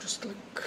just like